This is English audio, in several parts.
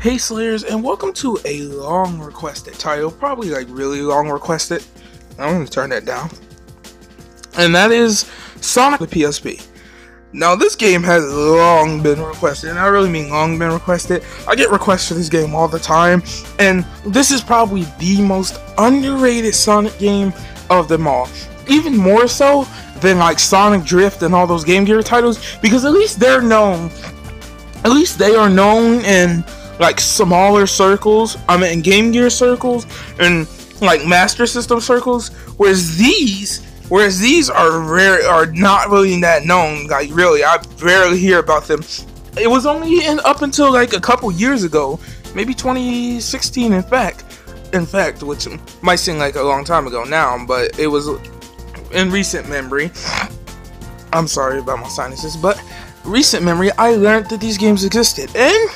Hey Slayers, and welcome to a long requested title, probably like really long requested. I'm gonna turn that down. And that is Sonic the PSP. Now this game has long been requested, and I really mean long been requested. I get requests for this game all the time, and this is probably the most underrated Sonic game of them all. Even more so than like Sonic Drift and all those Game Gear titles, because at least they're known at least they are known in like smaller circles. I mean, in Game Gear circles and like Master System circles. Whereas these, whereas these are rare, are not really that known. Like really, I barely hear about them. It was only in, up until like a couple years ago, maybe 2016. In fact, in fact, which might seem like a long time ago now, but it was in recent memory. I'm sorry about my sinuses, but recent memory, I learned that these games existed. And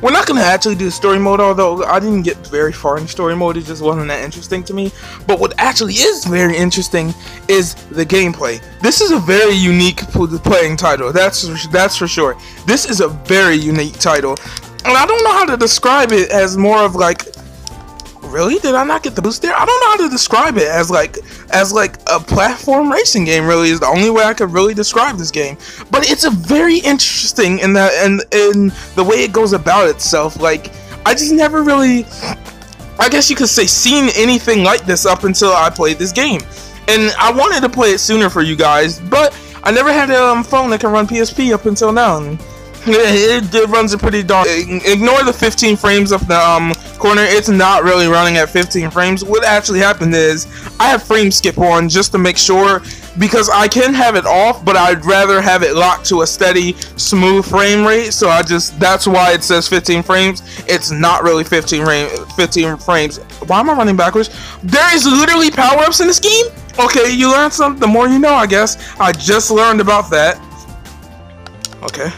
we're not to actually do story mode, although I didn't get very far in story mode, it just wasn't that interesting to me. But what actually is very interesting is the gameplay. This is a very unique playing title, that's, that's for sure. This is a very unique title. And I don't know how to describe it as more of like really? Did i not get the boost there? I don't know how to describe it as like as like a platform racing game really is the only way i could really describe this game. But it's a very interesting in that and in the way it goes about itself. Like i just never really i guess you could say seen anything like this up until i played this game. And i wanted to play it sooner for you guys but i never had a um, phone that can run psp up until now. And it, it runs it pretty darn. Ignore the 15 frames of the um, corner. It's not really running at 15 frames. What actually happened is I have frame skip on just to make sure because I can have it off, but I'd rather have it locked to a steady, smooth frame rate. So I just that's why it says 15 frames. It's not really 15 frame, 15 frames. Why am I running backwards? There is literally power ups in this game. Okay, you learn something. The more you know, I guess. I just learned about that. Okay.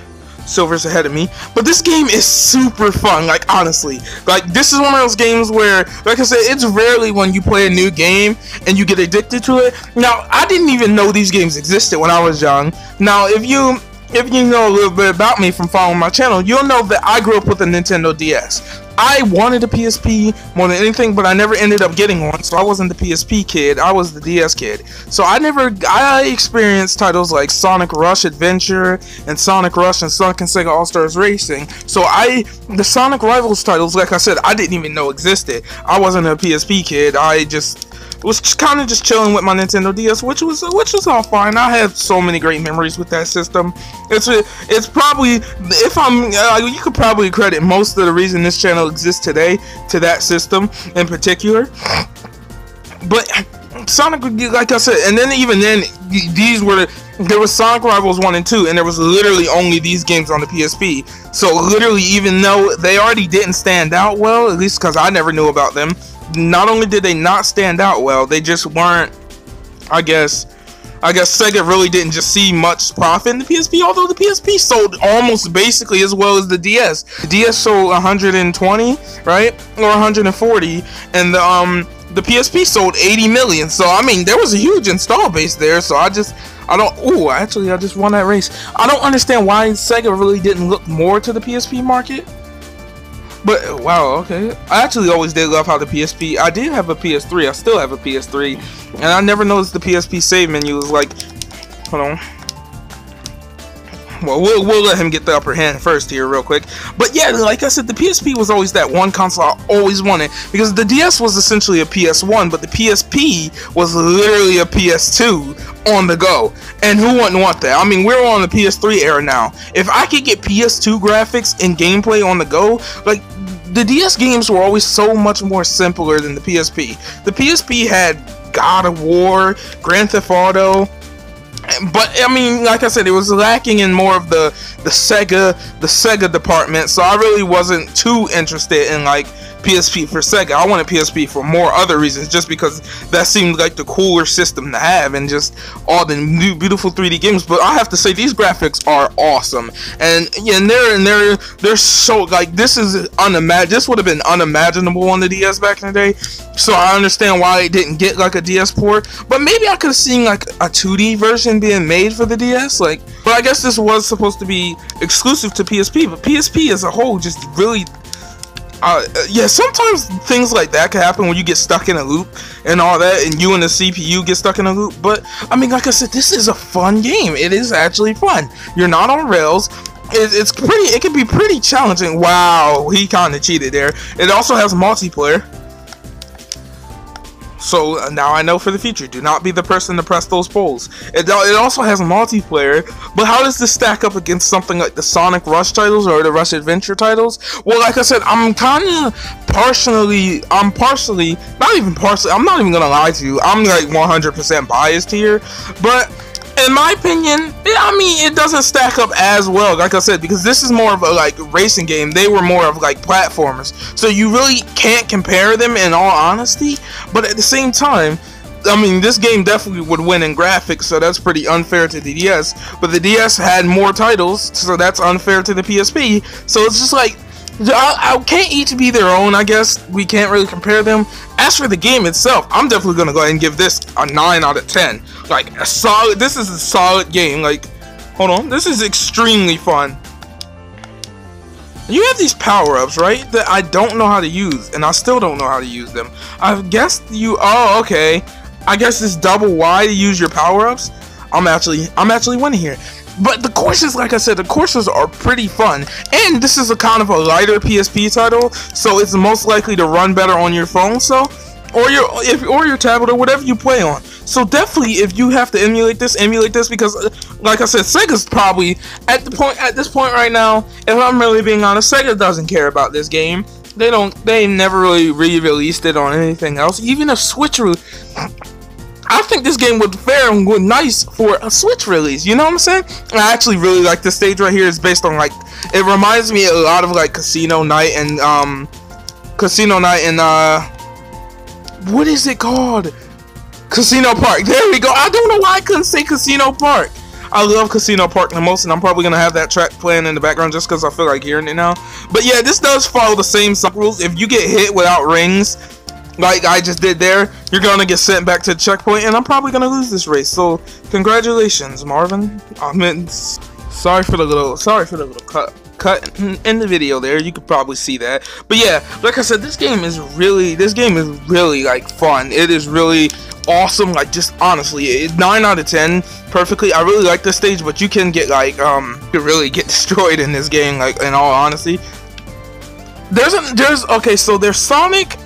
Silver's ahead of me. But this game is super fun, like honestly. Like this is one of those games where, like I said, it's rarely when you play a new game and you get addicted to it. Now, I didn't even know these games existed when I was young. Now, if you if you know a little bit about me from following my channel, you'll know that I grew up with a Nintendo DS. I wanted a PSP more than anything, but I never ended up getting one, so I wasn't the PSP kid, I was the DS kid. So I never, I experienced titles like Sonic Rush Adventure and Sonic Rush and Sonic and Sega All-Stars Racing. So I, the Sonic Rivals titles, like I said, I didn't even know existed. I wasn't a PSP kid, I just was kind of just chilling with my Nintendo DS, which was which was all fine. I had so many great memories with that system. It's it's probably if I'm uh, you could probably credit most of the reason this channel exists today to that system in particular. But Sonic, like I said, and then even then, these were there was Sonic Rivals 1 and 2, and there was literally only these games on the PSP. So, literally, even though they already didn't stand out well, at least because I never knew about them, not only did they not stand out well, they just weren't. I guess. I guess Sega really didn't just see much profit in the PSP, although the PSP sold almost basically as well as the DS. The DS sold 120, right, or 140, and the um the PSP sold 80 million. So I mean, there was a huge install base there. So I just I don't. Oh, actually, I just won that race. I don't understand why Sega really didn't look more to the PSP market. But wow, okay. I actually always did love how the PSP. I did have a PS3. I still have a PS3, and I never noticed the PSP save menu was like. Hold on. Well, we'll we'll let him get the upper hand first here, real quick. But yeah, like I said, the PSP was always that one console I always wanted because the DS was essentially a PS1, but the PSP was literally a PS2 on the go. And who wouldn't want that? I mean, we're on the PS3 era now. If I could get PS2 graphics and gameplay on the go, like the DS games were always so much more simpler than the PSP. The PSP had God of War, Grand Theft Auto, but I mean, like I said, it was lacking in more of the the Sega the Sega department. So I really wasn't too interested in like PSP for Sega. I wanted PSP for more other reasons, just because that seemed like the cooler system to have, and just all the new beautiful 3D games. But I have to say, these graphics are awesome, and yeah, and they're and they're they're so like this is unimaginable. This would have been unimaginable on the DS back in the day. So I understand why it didn't get like a DS port, but maybe I could have seen like a 2D version being made for the DS. Like, but I guess this was supposed to be exclusive to PSP, but PSP as a whole just really uh, yeah, sometimes things like that can happen when you get stuck in a loop and all that, and you and the CPU get stuck in a loop. But I mean, like I said, this is a fun game. It is actually fun. You're not on rails. It, it's pretty. It can be pretty challenging. Wow, he kind of cheated there. It also has multiplayer. So uh, now I know for the future, do not be the person to press those polls. It, it also has multiplayer, but how does this stack up against something like the Sonic Rush titles or the Rush Adventure titles? Well, like I said, I'm kind of partially, I'm partially, not even partially, I'm not even gonna lie to you, I'm like 100% biased here, but in my opinion, I mean, it doesn't stack up as well, like I said, because this is more of a like racing game. They were more of like platformers, so you really can't compare them in all honesty. But at the same time, I mean, this game definitely would win in graphics, so that's pretty unfair to the DS. But the DS had more titles, so that's unfair to the PSP. So it's just like I, I, can't each be their own. I guess we can't really compare them. As for the game itself, I'm definitely gonna go ahead and give this a nine out of ten. Like a solid. This is a solid game. Like, hold on, this is extremely fun. You have these power-ups, right? That I don't know how to use, and I still don't know how to use them. I guess you. Oh, okay. I guess it's double Y to use your power-ups. I'm actually, I'm actually winning here. But the courses, like I said, the courses are pretty fun. And this is a kind of a lighter PSP title, so it's most likely to run better on your phone. So, or your if or your tablet or whatever you play on. So definitely, if you have to emulate this, emulate this because, like I said, Sega's probably at the point at this point right now. If I'm really being honest, Sega doesn't care about this game. They don't. They never really re-released it on anything else. Even if Switch I think this game would fare and would nice for a Switch release. You know what I'm saying? I actually really like this stage right here. It's based on like it reminds me a lot of like Casino Night and um Casino Night and uh what is it called? Casino Park. There we go. I don't know why I couldn't say Casino Park. I love Casino Park the most, and I'm probably gonna have that track playing in the background just because I feel like hearing it now. But yeah, this does follow the same rules. If you get hit without rings, like I just did there, you're gonna get sent back to the checkpoint, and I'm probably gonna lose this race. So, congratulations, Marvin. I mean, sorry for the little, sorry for the little cut cut in the video there. You could probably see that. But yeah like i said this game is really this game is really like fun. It is really awesome. Like just honestly it, 9 out of 10 perfectly. I really like this stage but you can get like um you really get destroyed in this game like in all honesty. There's a there's okay so there's sonic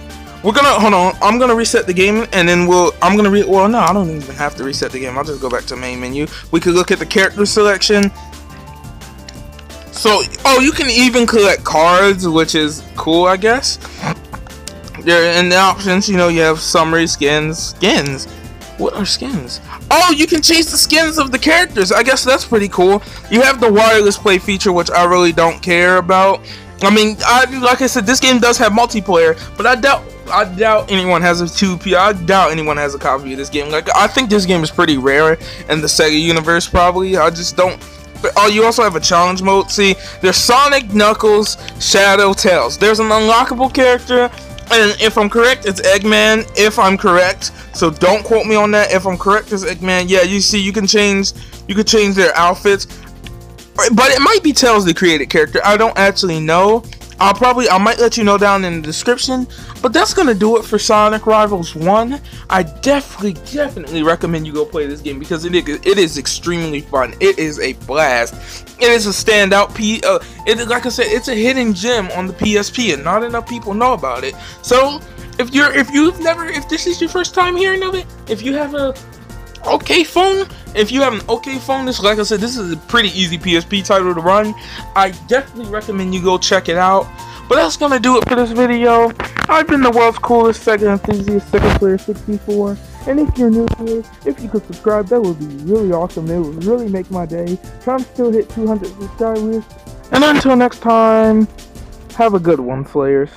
we're gonna hold on. I'm gonna reset the game, and then we'll. I'm gonna re. Well, no, I don't even have to reset the game. I'll just go back to main menu. We could look at the character selection. So, oh, you can even collect cards, which is cool, I guess. There in the options, you know, you have summary skins. Skins. What are skins? Oh, you can change the skins of the characters. I guess that's pretty cool. You have the wireless play feature, which I really don't care about. I mean, I like I said, this game does have multiplayer, but I doubt I doubt anyone has a 2P. I doubt anyone has a copy of this game. Like I think this game is pretty rare in the Sega universe. Probably. I just don't. Oh, you also have a challenge mode. See, there's Sonic, Knuckles, Shadow, Tails. There's an unlockable character, and if I'm correct, it's Eggman. If I'm correct, so don't quote me on that. If I'm correct, it's Eggman. Yeah, you see, you can change. You can change their outfits but it might be Tails the created character. I don't actually know. I'll probably I might let you know down in the description. But that's gonna do it for Sonic Rivals One. I definitely, definitely recommend you go play this game because it it is extremely fun. It is a blast. It is a standout P. Uh, it like I said, it's a hidden gem on the PSP, and not enough people know about it. So if you're if you've never if this is your first time hearing of it, if you have a okay phone. If you have an okay phone, this like I said, this is a pretty easy PSP title to run. I definitely recommend you go check it out. But that's gonna do it for this video. I've been the world's coolest Sega enthusiast, Sega Slayer 64. And if you're new here, if you could subscribe, that would be really awesome. It would really make my day. Trying to still hit 200 subscribers. And until next time, have a good one, Slayers.